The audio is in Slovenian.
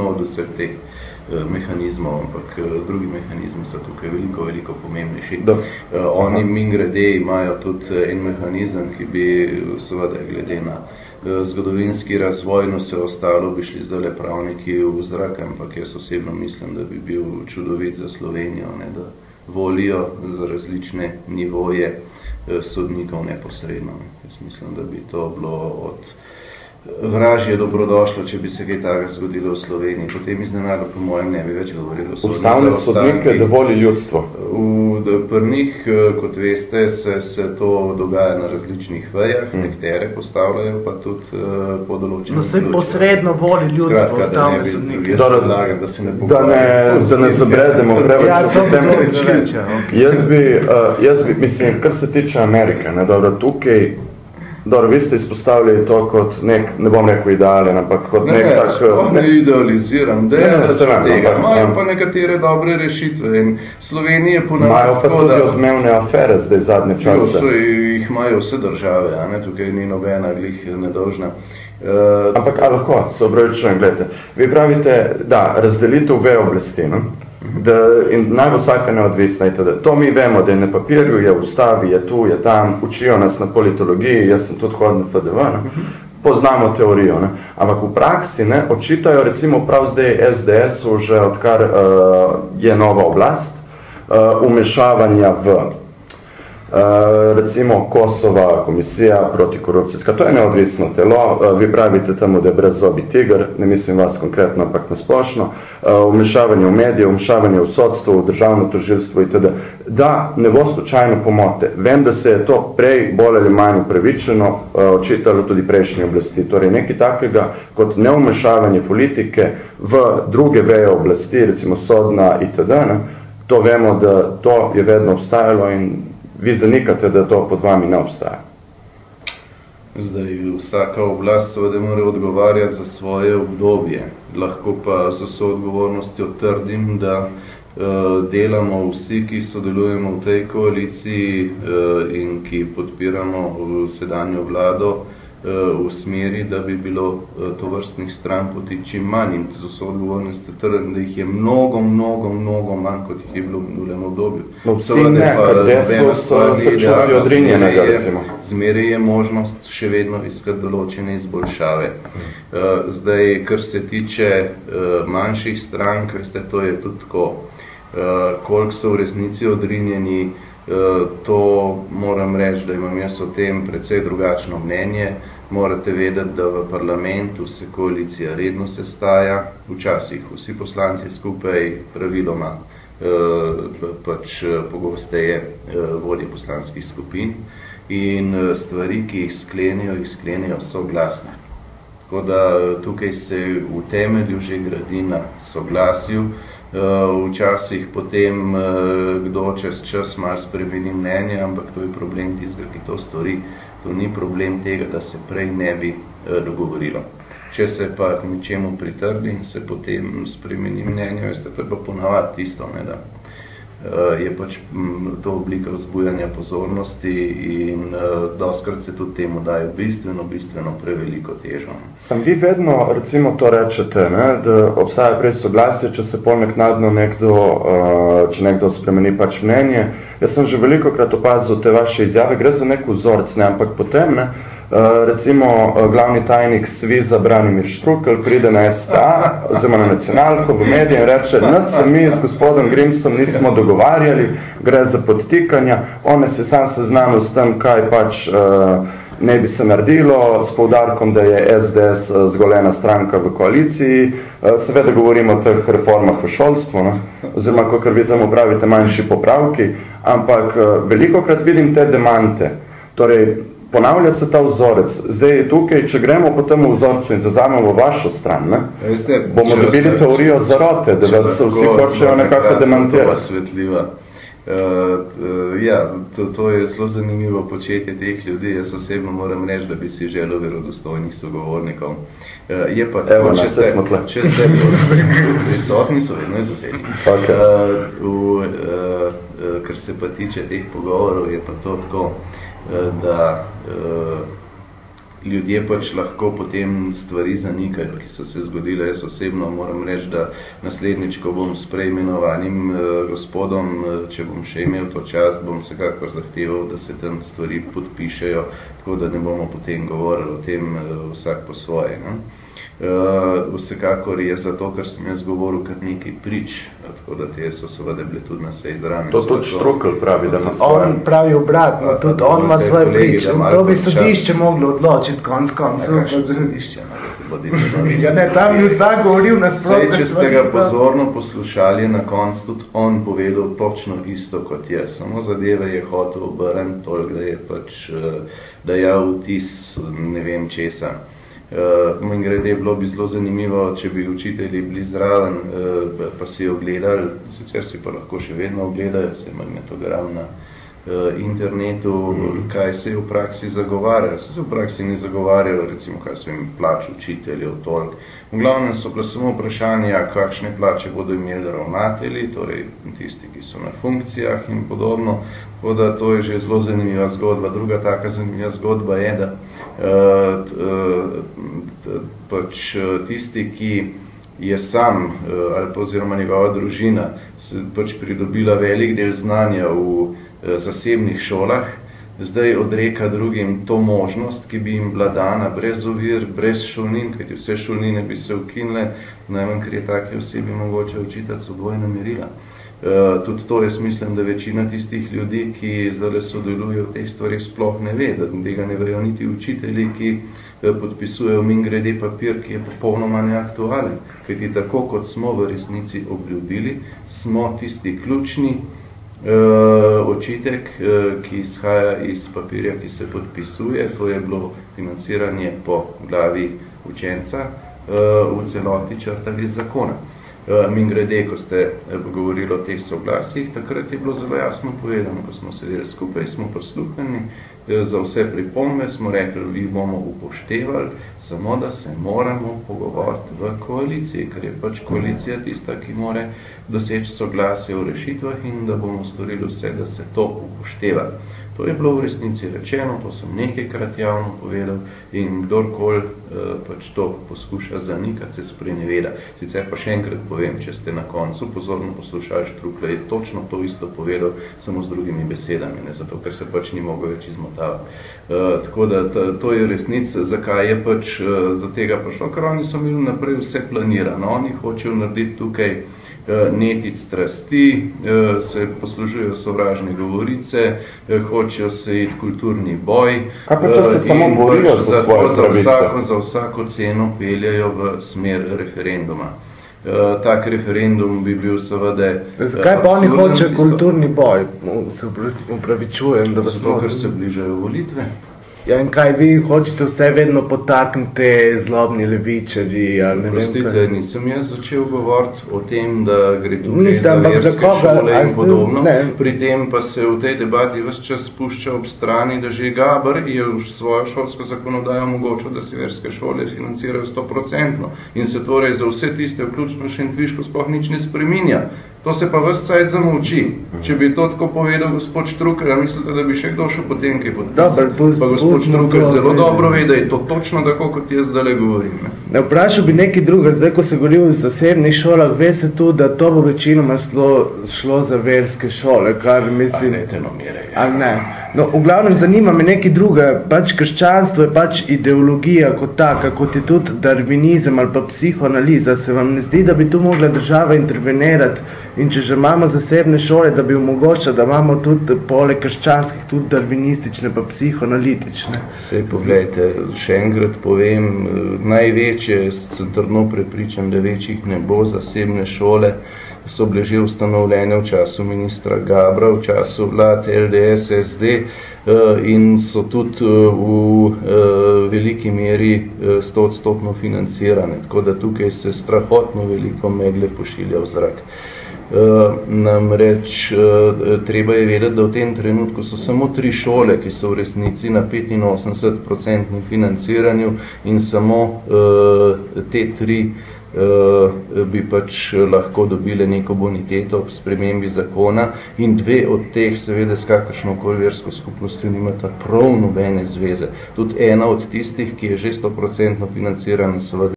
od vseh teh uh, mehanizmov, ampak uh, drugi mehanizmi so tukaj veliko, veliko pomembnejši. Uh, oni min grede imajo tudi en mehanizem, ki bi seveda glede na zgodovinski razvoj in vse ostalo bi šli zdaj pravniki v zrak, ampak jaz osebno mislim, da bi bil čudovit za Slovenijo, ne, da volijo za različne nivoje sodnikov neposredno. Jaz mislim, da bi to bilo od vražje dobrodošlo, če bi se kaj takega zgodilo v Sloveniji. Potem iznenadno, po mojem, ne bi več govorili o sodnih Ustavne sodnike, da voli ljudstvo. V prvnih, kot veste, se, se to dogaja na različnih vejah, hmm. nekatere postavljajo pa tudi uh, po določenih No, se posredno voli ljudstvo, ustavne sodnike. Jaz predlagam, da se ne Da ne, da ne zabredemo preveč Ja, bi tem reči. reče, ok. Jaz bi, uh, jaz bi, mislim, kar se tiče Amerike, ne, dobro, tukaj, dobro, vi ste izpostavili to kot nek, ne bom rekel idealen, ampak kot Ne, nek ne, tak... sploh ne idealiziram, Ne, ne, da se vem, tega. Imajo ja. pa nekatere dobre rešitve in Slovenije Imajo ponavljamo pa tudi odmevne afere zdaj zadnje čase. So, jih imajo vse države, a ne, tukaj ni nobena glih nedolžna. Uh, Ampak a lahko, se obravičujem, gledajte. Vi pravite, da, razdelitev ve oblasti, no? da in naj bo vsaka neodvisna itd. To mi vemo, da je na papirju, je v ustavi, je tu, je tam, učijo nas na politologiji, jaz sem tudi hodil na FDV, ne? poznamo teorijo, ne? ampak v praksi ne, očitajo recimo prav zdaj SDS-u, že odkar uh, je nova oblast, uh, umešavanja v Uh, recimo Kosova komisija protikorupcijska, to je neodvisno telo, uh, vi pravite temu, da je brezzobi tiger, ne mislim vas konkretno, ampak nasplošno, uh, umešavanje v medije, umešavanje v sodstvo, v državno tožilstvo itd. Da ne bo slučajno pomote. Vem, da se je to prej bolj ali manj upravičeno očitalo tudi prejšnje oblasti. Torej nekaj takega kot neumešavanje politike v druge veje oblasti, recimo sodna itd. Ne? To vemo, da to je vedno obstajalo in vi zanikate, da to pod vami ne obstaja. Zdaj, vsaka oblast seveda mora odgovarjati za svoje obdobje. Lahko pa so so odgovornostjo trdim, da uh, delamo vsi, ki sodelujemo v tej koaliciji uh, in ki podpiramo uh, sedanjo vlado uh, v smeri, da bi bilo uh, to vrstnih stran poti čim manj in za so odgovornostjo trdim, da jih je mnogo, mnogo, mnogo manj, kot jih je bilo v minulem obdobju. No, vsi Seveda ne, pa stvar ni se idealna, odrinjenega, recimo. Zmeraj je možnost še vedno iskati določene izboljšave. Uh, zdaj, kar se tiče manjših strank, veste, to je tudi tako, koliko so v resnici odrinjeni, to moram reči, da imam jaz o tem precej drugačno mnenje. Morate vedeti, da v parlamentu se koalicija redno sestaja, včasih vsi poslanci skupaj praviloma uh, pač uh, pogosteje vodje poslanskih skupin in eh, stvari, ki jih sklenijo, jih sklenijo soglasno. Tako da eh, tukaj se v temelju že gradi na soglasju, Eh, včasih potem eh, kdo čez čas malo spremeni mnenje, ampak to je problem tistega, ki to stori. To ni problem tega, da se prej ne bi eh, dogovorilo. Če se pa k ničemu pritrdi in se potem spremeni mnenje, veste, to je pa ponavadi tisto, ne, da je pač m, to oblika vzbujanja pozornosti in uh, doskrat se tudi temu daje bistveno, bistveno preveliko težo. Sem vi vedno, recimo, to rečete, ne, da obstaja prej soglasje, če se pol naknadno nekdo, uh, če nekdo spremeni pač mnenje. Jaz sem že veliko krat opazil te vaše izjave, gre za nek vzorec, ne, ampak potem, ne, recimo uh, glavni tajnik Sviza Branimir Štrukel pride na STA oziroma na nacionalko v medije in reče, nad se mi s gospodom Grimsom nismo dogovarjali, gre za podtikanja, on se sam seznanil s tem, kaj pač uh, ne bi se naredilo, s poudarkom, da je SDS zgolena stranka v koaliciji. Seveda govorimo o teh reformah v šolstvu, ne? oziroma, kot vi temu pravite, manjši popravki, ampak veliko krat vidim te demante. Torej, ponavlja se ta vzorec. Zdaj tukaj, če gremo po temu vzorcu in zazamemo vašo stran, ne, Veste, bomo dobili vas- teorijo zarote, da vas vsi hočejo zelo nekako demantirati. Uh, uh, ja, to, to je zelo zanimivo početje teh ljudi. Jaz osebno moram reči, da bi si želel verodostojnih sogovornikov. Uh, je pa tako, Evo, če, ste, če ste prisotni, so vedno izuzeti. Okej. Uh, v, uh, uh, kar se pa tiče teh pogovorov, je pa to tako, uh, da ljudje pač lahko potem stvari zanikajo, ki so se zgodile. Jaz osebno moram reči, da naslednjič, ko bom s preimenovanim eh, gospodom, eh, če bom še imel to čast, bom vsekakor zahteval, da se tam stvari podpišejo, tako da ne bomo potem govorili o tem eh, vsak po svoje. Ne? Uh, vsekakor je zato, ker sem jaz govoril kar nekaj prič, tako da te so seveda bile tudi na sej zrani. To tudi Štrukl pravi, da ima svoje. On pravi obratno, tudi on ima svoje prič. To bi sodišče moglo odločiti konc koncev. Ja, kakšno sodišče? Ja, ne, tam je vsak govoril nasprotne Če ste ga pozorno poslušali, na koncu tudi on povedal točno isto kot jaz. Samo zadeve je hotel obrniti toliko, da je pač eh, dajal vtis ne vem česa. Uh, in grede, bilo bi zelo zanimivo, če bi učitelji bili zraven, uh, pa si ogledali, sicer si pa lahko še vedno ogledajo, se je magnetogram na uh, internetu, mm. kaj se je v praksi zagovarjalo. Se se v praksi ne zagovarjalo, recimo, kaj so jim plač učiteljev, toliko. V glavnem so bila samo vprašanja, kakšne plače bodo imeli ravnatelji, torej tisti, ki so na funkcijah in podobno. Tako da to je že zelo zanimiva zgodba. Druga taka zanimiva zgodba je, da pač tisti, ki je sam ali pa oziroma njegova družina pač pridobila velik del znanja v zasebnih šolah, zdaj odreka drugim to možnost, ki bi jim bila dana brez ovir, brez šolnin, kajti vse šolnine bi se ukinile, najmanj, ker je take osebi mogoče učitati so dvojna merila. Uh, tudi to jaz mislim, da večina tistih ljudi, ki zdaj sodelujo v teh stvarih, sploh ne ve, da tega ne vejo niti učitelji, ki uh, podpisujejo min grede papir, ki je popolnoma neaktualen. Kajti tako, kot smo v resnici obljubili, smo tisti ključni uh, očitek, uh, ki izhaja iz papirja, ki se podpisuje, to je bilo financiranje po glavi učenca uh, v celoti črtali iz zakona. Uh, min grede, ko ste govorili o teh soglasih, takrat je bilo zelo jasno povedano, ko smo sedeli skupaj, smo posluhani, za vse pripombe smo rekli, vi bomo upoštevali, samo da se moramo pogovoriti v koaliciji, ker je pač koalicija tista, ki more doseči soglasje v rešitvah in da bomo storili vse, da se to upošteva. To je bilo v resnici rečeno, to sem nekajkrat javno povedal in kdorkoli eh, pač to poskuša zanikati, se spreneveda. Sicer pa še enkrat povem, če ste na koncu pozorno poslušali Štrukla, je točno to isto povedal, samo z drugimi besedami, ne zato, ker se pač ni mogel več izmotavati. Uh, tako da to je resnica, zakaj je pač uh, za tega prišlo, ker oni so imeli naprej vse planirano. Oni hočejo narediti tukaj Eh, netic strasti, eh, se poslužujejo sovražne govorice, eh, hočejo se iti kulturni boj. Kaj pa če se samo borijo pač za svoje za vsako, za vsako ceno peljajo v smer referenduma. Uh, tak referendum bi bil seveda... Zakaj pa oni hoče kulturni boj? Se upravičujem, da vas... Zato, ker se bližajo volitve. Ja, in kaj vi hočete vse vedno potakniti zlobni levičari? Prostite, vem, nisem jaz začel govoriti o tem, da gre tukaj za verske šole in podobno. Ne. Pri tem pa se v tej debati vse čas spušča ob strani, da že Gaber je v svojo šolsko zakonodajo omogočil, da se verske šole financirajo 100%. In se torej za vse tiste, vključno še in tviško, sploh nič ne spreminja. To se pa vse cajt zamolči. Če bi to tako povedal gospod Štruker, ja mislite, da bi še kdo šel potem kaj podpisal? Pa gospod Štruker zelo dobro ve, da je to točno tako, kot jaz zdaj govorim. Ne? Ne, vprašal bi nekaj druga, zdaj ko se govori v zasebnih šolah, ve se tu, da to bo večinoma šlo, šlo za verske šole, kar mislim... A ne, te nomire, ja. Ali ne? No, v glavnem zanima me nekaj druga, pač krščanstvo je pač ideologija kot taka, kot je tudi darvinizem ali pa psihoanaliza, se vam ne zdi, da bi tu mogla država intervenirati In če že imamo zasebne šole, da bi omogočili, da imamo tudi poleg krščanskih tudi darvinistične pa psihoanalitične. Sej, pogledajte, še enkrat povem, največje, sem trdno prepričan, da večjih ne bo zasebne šole, so bile že ustanovljene v času ministra Gabra, v času vlad LDS, SD eh, in so tudi eh, v eh, veliki meri stotstotno financirane. Tako da tukaj se strahotno veliko megle pošilja v zrak. Uh, namreč uh, treba je vedeti, da v tem trenutku so samo tri šole, ki so v resnici na 85% financiranju in samo uh, te tri bi pač lahko dobile neko boniteto ob spremembi zakona in dve od teh seveda s kakršno versko skupnostjo nimata prav nobene zveze. Tudi ena od tistih, ki je že 100% financirana, seveda